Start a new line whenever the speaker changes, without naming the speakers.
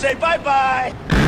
say bye-bye.